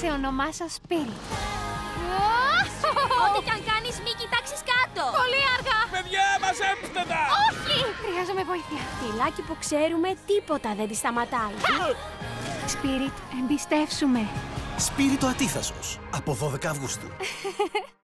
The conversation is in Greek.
Σε ονομάσω Σπύρι. Ό,τι κι αν κάνεις, μη κοιτάξεις κάτω. Πολύ αργά! Παιδιά, μαζέψτε τα! Όχι! Χρειάζομαι βοήθεια. Φυλάκι που ξέρουμε, τίποτα δεν τη σταματάει. Spirit, εμπιστεύσουμε. Σπύριτο Ατίθασος από 12 Αυγούστου.